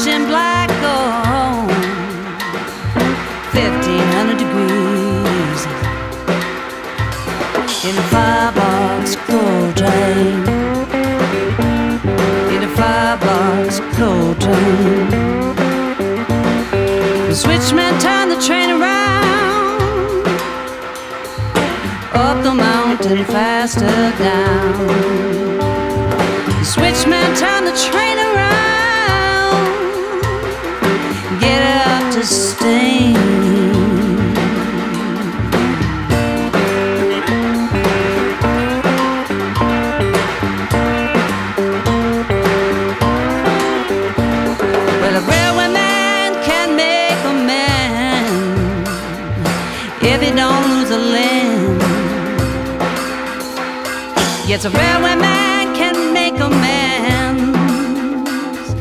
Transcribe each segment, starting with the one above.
pushing black gold. 1500 degrees in a firebox coal train. In a firebox coal train. The switchman turned the train around up the mountain faster down. The switchman turned the train around, Yes, a railway man can make a man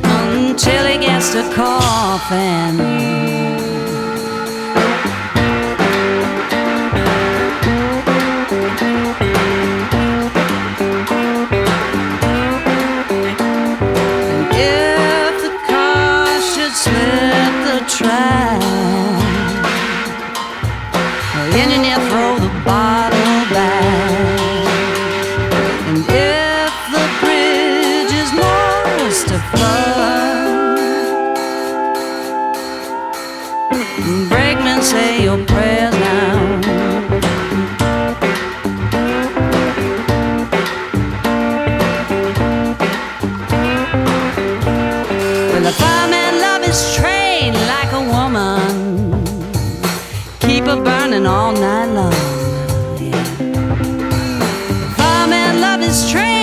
until he gets to coffin. Brakemen say your prayers now. When the fireman like a woman, keep her burning all night long. Fireman love his train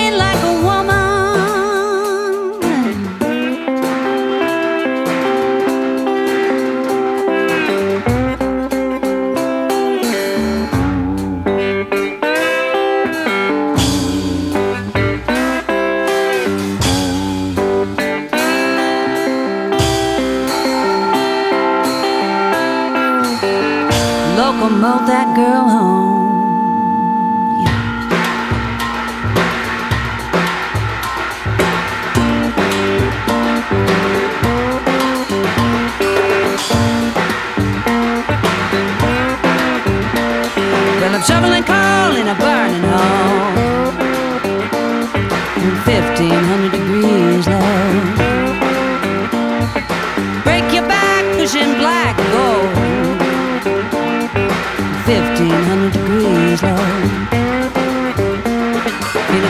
Locomote that girl home. Well, I'm shoveling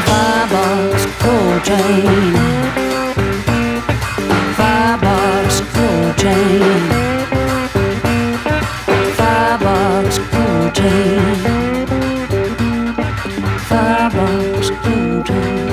Firebox coal train. Firebox coal train. Firebox coal train. Firebox coal train.